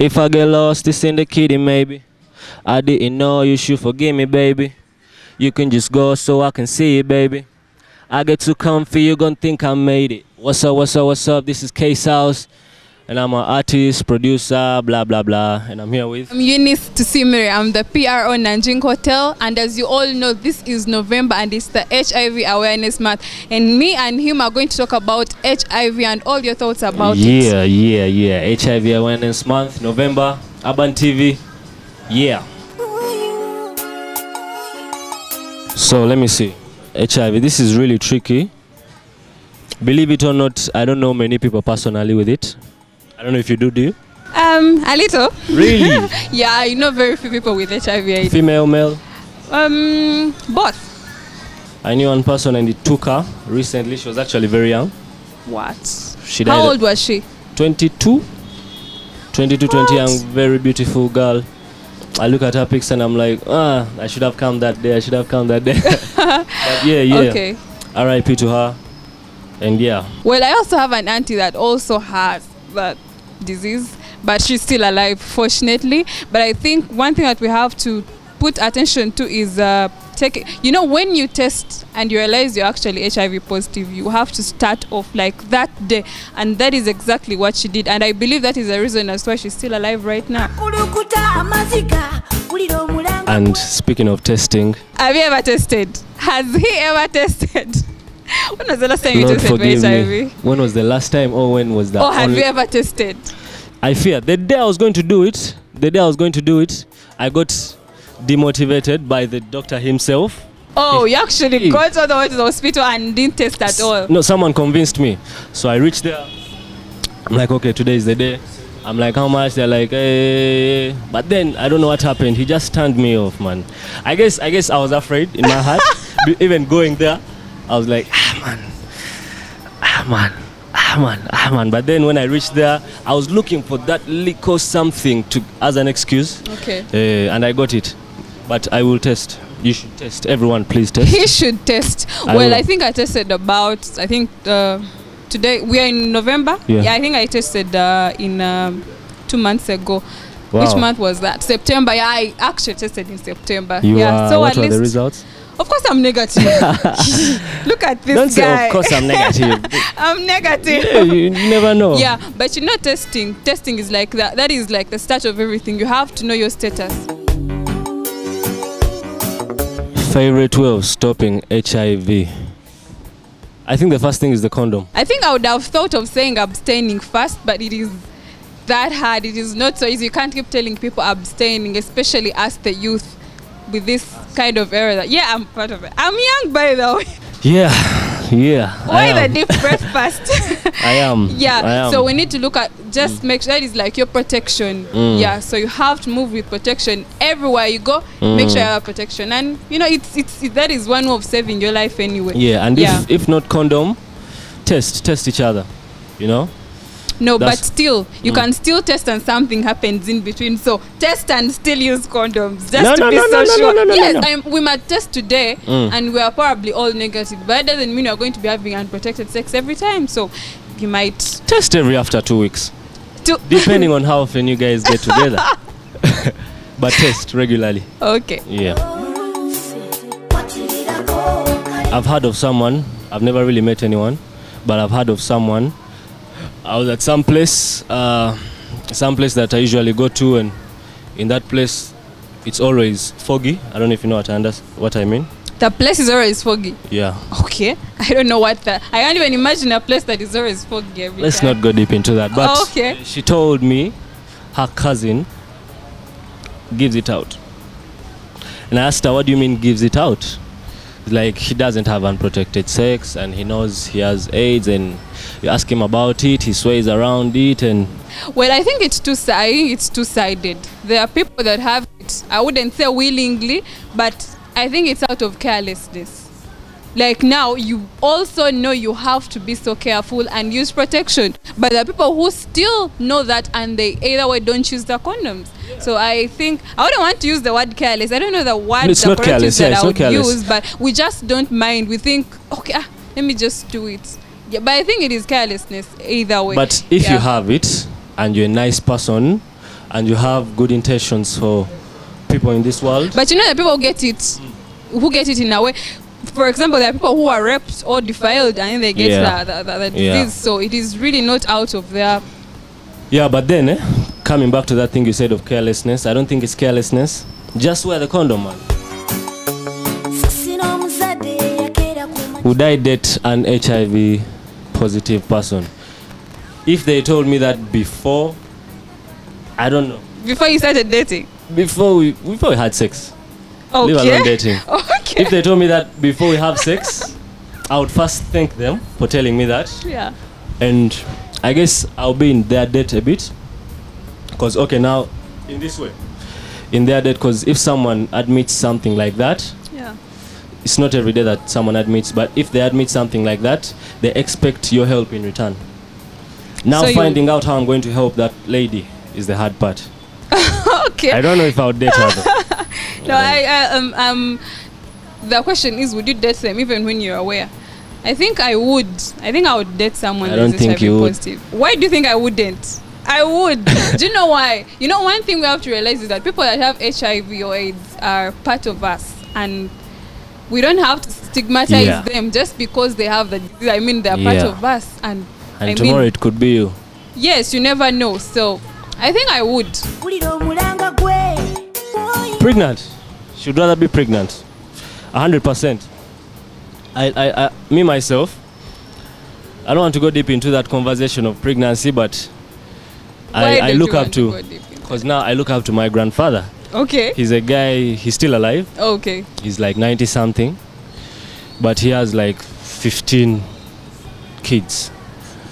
If I get lost, it's in the kitty, maybe. I didn't know you should forgive me, baby. You can just go so I can see it, baby. I get too comfy, you gon' think I made it. What's up, what's up, what's up? This is Case House, and I'm an artist, producer, blah, blah, blah. And I'm here with. I'm Eunice Tusimiri. I'm the PRO Nanjing Hotel, and as you all know, this is November and it's the HIV Awareness Month. And me and him are going to talk about HIV and all your thoughts about yeah, it. Yeah, yeah, yeah. HIV Awareness Month, November, Urban TV. Yeah. So let me see. HIV, this is really tricky. Believe it or not, I don't know many people personally with it. I don't know if you do, do you? Um, a little. Really? Yeah, I know very few people with HIV. AIDS. Female, male? Um, both. I knew one person and it took her recently. She was actually very young. What? She died How old was she? 22 22 20 What? young very beautiful girl i look at her pics and i'm like ah i should have come that day i should have come that day but yeah yeah Okay. rip to her and yeah Well, I also have an auntie that also has that disease, but she's still alive, fortunately. But I think one thing that we have to put attention to is uh, take. You know, when you test and you realize you're actually HIV positive, you have to start off like that day, and that is exactly what she did. And I believe that is the reason as to why she's still alive right now. and speaking of testing Have you ever tested? Has he ever tested? When was the last time you tested for HIV? me when was the last time or when was that Or have only- you ever tested? i fear the day i was going to do it the day i was going to do it i got demotivated by the doctor himself Oh, you actually got all the way to the hospital and didn't test at all. No, someone convinced me. So I reached there. I'm like, okay, today is the day. I'm like, how much? They're like, hey. But then I don't know what happened. He just turned me off, man. I guess, I guess I was afraid in my heart. Even going there, I was like, ah, man, ah, man, ah, man, ah, man. But then when I reached there, I was looking for that liquor something to as an excuse, Okay. uh, and I got it. But I will test. You should test. Everyone, please test. He should test. I well, will. I think I tested about, I think uh, today, we are in November. Yeah. I think I tested uh, in um, two months ago. Wow. Which month was that? September. Yeah, I actually tested in September. You yeah. are. so what at were least, the results? Of course, I'm negative. Look at this Don't guy. say, of course, I'm negative. I'm negative. yeah, you, you never know. Yeah, but you know, testing, testing is like that. That is like the start of everything. You have to know your status. Favorite way of stopping HIV? I think the first thing is the condom. I think I would have thought of saying abstaining first, but it is that hard. It is not so easy. You can't keep telling people abstaining, especially as the youth with this kind of era. That, yeah, I'm part of it. I'm young, by the way. Yeah, yeah. Why the deep breath first? I am. yeah, I am. so we need to look at just mm. make sure that is like your protection. Mm. Yeah, so you have to move with protection everywhere you go. Mm. Make Mm. sure you have protection, and you know it's it's it, that is one way of saving your life anyway. yeah, and Yeah. if if not condom, test test each other. You know. No, but still, you Mm. can still test and something happens in between. So test and still use condoms just No, to no, be no, so no, no, sure. no, no, no, yes, no. I'm, we might test today Mm. and we are probably all negative, but that doesn't mean you're going to be having unprotected sex every time. So you might Test every after two weeks, still. depending on how often you guys get together. but test regularly. okay. Yeah. I've heard of someone. I've never really met anyone, but I've heard of someone. I was at some place, uh, some place that I usually go to, and in that place, it's always foggy. I don't know if you know what I under- what I mean. The place is always foggy. Yeah. Okay. I don't know what that. I can't even imagine a place that is always foggy every Let's time. not go deep into that. But Oh, okay. she told me her cousin gives it out, and I asked her, "What do you mean gives it out?" Like he doesn't have unprotected sex, and he knows he has AIDS, and you ask him about it, he sways around it, and Well, I think it's two side. It's two-sided. There are people that have it. I wouldn't say willingly, but I think it's out of carelessness. Like now, you also know you have to be so careful and use protection. But there are people who still know that and they either way don't use the condoms. So I think I wouldn't want to use the word careless. I don't know the word It's the not careless, that yeah, it's I not would careless. use, but we just don't mind. We think, okay, ah, let me just do it. Yeah, but I think it is carelessness either way. but if Yeah. you have it and you're a nice person, and you have good intentions for people in this world. But you know that people get it, who get it in a way. For example, there are people who are raped or defiled and they get Yeah. the, the, the, the Yeah. disease. So it is really not out of their. Yeah, but then, eh, coming back to that thing you said of carelessness, I don't think it's carelessness. Just wear the condom, man. sino omuzadde yakeera ku Would I date an HIV positive person? If they told me that before, I don't know. Before you started dating. Before we before we had sex, Okay. leave alone dating. Okay. If they told me that before we have sex, I would first thank them for telling me that, yeah. and I guess I'll be in their debt a bit. Cause okay now, in this way, in their debt, cause if someone admits something like that. It's not every day that someone admits, but if they admit something like that, they expect your help in return. Now So finding out how I'm going to help that lady is the hard part. Okay. I don't know if I would date her. Though. No, I, I um um the question is would you date them even when you're aware? I think I would. I think I would date someone I don't think HIV you would. positive. Why do you think I wouldn't? I would. do you know why? You know one thing we have to realize is that people that have HIV or AIDS are part of us and we don't have to stigmatize Yeah. them just because they have the disease. I mean they're part of us and And I tomorrow mean it could be you. yes, you never know. So I think I would. mpulira omulanga gwe Boy. Pregnant. Should rather be pregnant. Hundred percent. I, I, I, me myself. I don't want to go deep into that conversation of pregnancy, but Why I, I look up to go deep in because now I look up to my grandfather. That? Okay. He's a guy. He's still alive. Okay. He's like 90 something, but he has like 15 kids.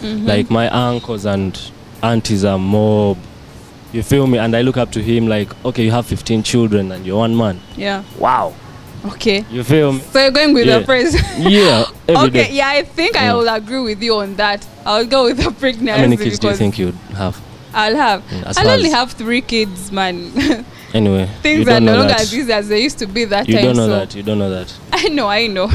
Mm-hmm. Like my uncles and aunties are mob. You feel me? And I look up to him like, okay, you have 15 children and you're one man. Yeah. Wow. Okay. You feel me? So you're going with Yeah. the first. Yeah. every okay, day. yeah, I think I Mm. will agree with you on that. I'll go with the pregnancy How many kids do you think you'd have? I'll have. Mm, I'll only have three kids, man. Anyway, Things are no longer as easy as they used to be that You time. don't know so that. You don't know that. I know, I know.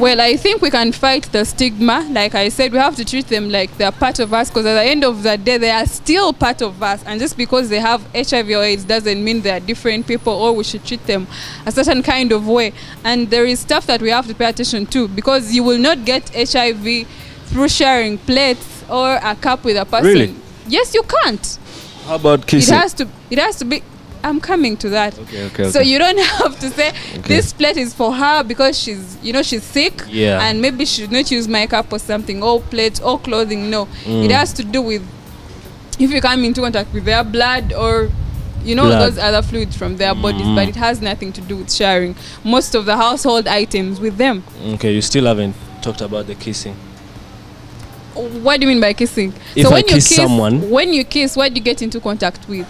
Well, I think we can fight the stigma. Like I said, we have to treat them like they're part of us because at the end of the day, they are still part of us. And just because they have HIV or AIDS doesn't mean they are different people or we should treat them a certain kind of way. And there is stuff that we have to pay attention to because you will not get HIV through sharing plates or a cup with a person. Really? Yes, you can't. How about kissing? It has to. It has to be. I'm coming to that. Okay, okay, So okay. you don't have to say this plate is for her because she's, you know, she's sick. Yeah. And maybe she should not use makeup or something, or plate or clothing. No, Mm. it has to do with if you come into contact with their blood or, you know, Blood. those other fluids from their bodies. But Mm. it has nothing to do with sharing most of the household items with them. Okay, you still haven't talked about the kissing. What do you mean by kissing? If so I when you kiss kiss someone- when you kiss, what do you get into contact with?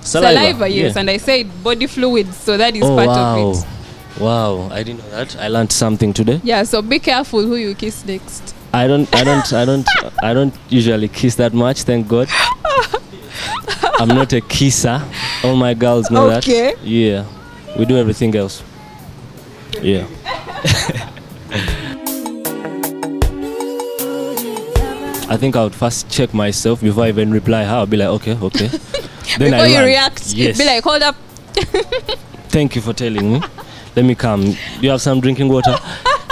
Saliva. yes. yeah. And I said body fluids, so that is oh part wow. of it. Wow, I didn't know that. I learned something today. Yeah, so be careful who you kiss next. I don't, I don't, I don't, I don't usually kiss that much. Thank God. I'm not a kisser. All my girls know Okay. that. Okay. Yeah, we do everything else. Yeah. I think I would first check myself before I even reply her. I'll be like, okay, okay. then Before I you run. react, yes. be like, hold up. Thank you for telling me. Let me come. Do you have some drinking water?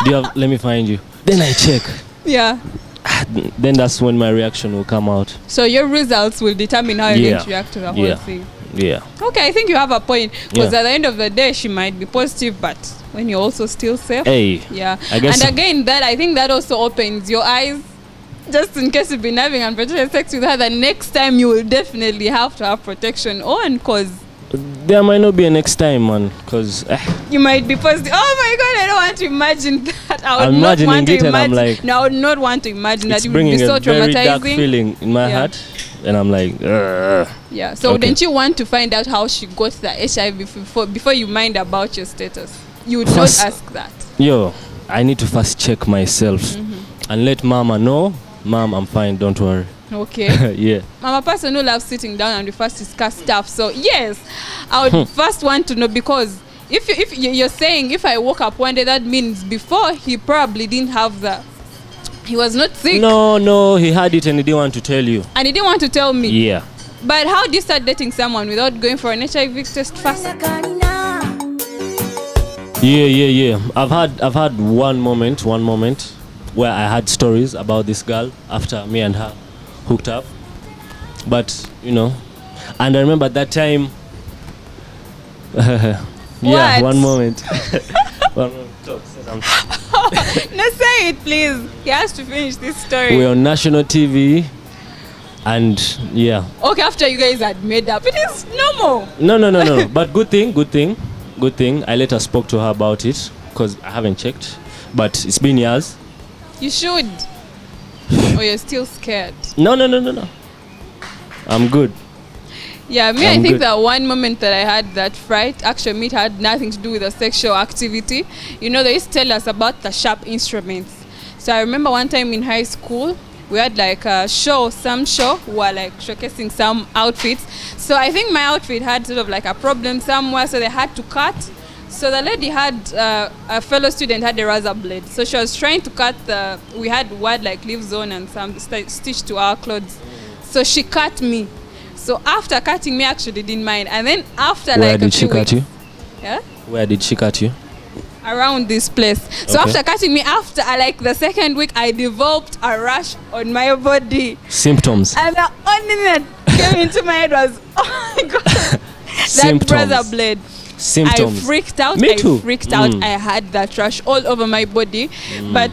Do you have? Let me find you. Then I check. Yeah. Ah, then that's when my reaction will come out. So your results will determine how you're Yeah. going to react to the whole Yeah. thing. Yeah. Okay, I think you have a point. Because Yeah. at the end of the day, she might be positive, but when you're also still safe. Hey. Yeah. I guess and so. again, that I think that also opens your eyes. Just in case you've been having unprotected sex with her, the next time you will definitely have to have protection on because There might not be a next time, man. Cause eh, you might be positive. Oh my god, I don't want to imagine that. I would I'm not want to and I'm imagine. like- no, I would not want to imagine that it would be bringing so a very dark traumatizing. feeling in my Yeah. heart, and I'm like, Ugh. Yeah. So Okay. wouldn't you want to find out how she got the HIV before before you mind about your status? You would First- not ask that. yo, I need to first check myself Mm-hmm. and let mama know, mom, I'm fine. Don't worry. Okay. yeah. I'm a person who loves sitting down and we first discuss stuff. So yes, I would Hmm. first want to know because if you, if you're saying if I woke up one day, that means before he probably didn't have the He was not sick. No, no, he had it and he didn't want to tell you. And he didn't want to tell me. Yeah. But how do you start dating someone without going for an HIV test first? Yeah, yeah, yeah. I've had I've had one moment, one moment where I had stories about this girl after me and her hooked up. But, you know, and I remember at that time Yeah, What? one moment. one moment. Talk, say something. no, say it, please. He has to finish this story. We're on national TV and yeah. okay, after you guys had made up, it is normal. No, no, no, no. but good thing, good thing, good thing. I later spoke to her about it because I haven't checked. But it's been years. You should. or you're still scared. No, no, no, no, no. I'm good. Yeah, me, I'm I think good. that one moment that I had that fright, actually, it had nothing to do with the sexual activity. You know, they used to tell us about the sharp instruments. So I remember one time in high school, we had like a show, some show, we were like showcasing some outfits. So I think my outfit had sort of like a problem somewhere, so they had to cut. So the lady had uh, a fellow student had a razor blade. So she was trying to cut the. We had word like leave zone and some st- stitch to our clothes. So she cut me. So after cutting me, actually didn't mind. And then after Where like a did she cut weeks, you? Yeah, Where did she cut you? around this place. So Okay. after cutting me, after uh, like the second week, I developed a rash on my body, Symptoms. and the only thing that came into my head was, oh my god, that razor blade. Symptoms. I freaked out. Me I too. freaked out. Mm. I had that rash all over my body, mm. but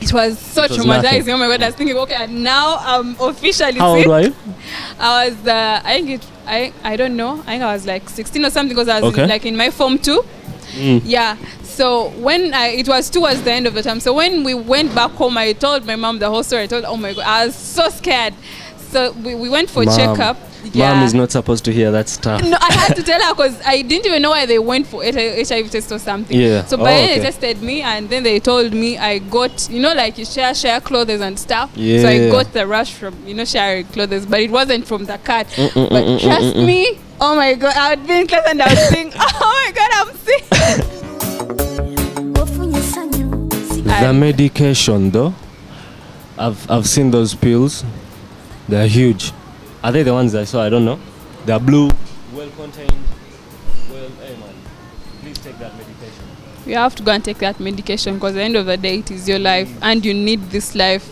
it was so It was traumatizing. nothing. Oh my god! I was thinking, okay, and now I'm officially How sick. old were you? I was, uh, I think it, I, I don't know. I think I was like 16 or something because I was Okay. in, like in my form two. Mm. Yeah. So when I, it was towards the end of the time So when we went back home, I told my mom the whole story. I told, oh my god, I was so scared. So we, we went for Mom. checkup. Yeah. Mom is not supposed to hear that stuff. No, I had to tell her because I didn't even know why they went for HIV test or something. Yeah. So Oh, okay. they tested me and then they told me I got, you know, like you share share clothes and stuff. Yeah. So I got the rush from, you know, sharing clothes, but it wasn't from the cat. Mm, mm, but mm, trust mm, mm. me, oh my god, I would be in class and I was saying, oh my god, I'm sick. The medication, though, I've I've seen those pills. They're huge. Are they the ones I saw? I don't know. They're blue, well contained. Well, hey man, please take that medication. You have to go and take that medication because at the end of the day, it is your life and you need this life.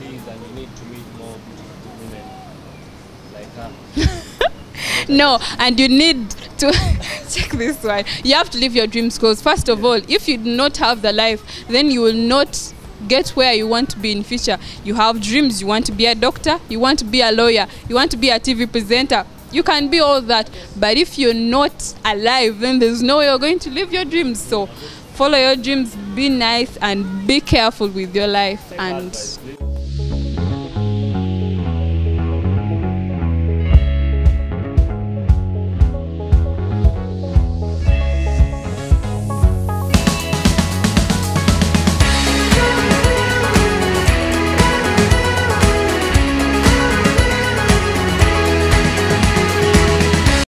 Please, and you need to meet more beautiful women like her. No, and you need to check this one. You have to live your dreams because first of all, if you do not have the life, then you will not get where you want to be in future. You have dreams. You want to be a doctor. You want to be a lawyer. You want to be a TV presenter. You can be all that, but if you're not alive, then there's no way you're going to live your dreams. So, follow your dreams. Be nice and be careful with your life. And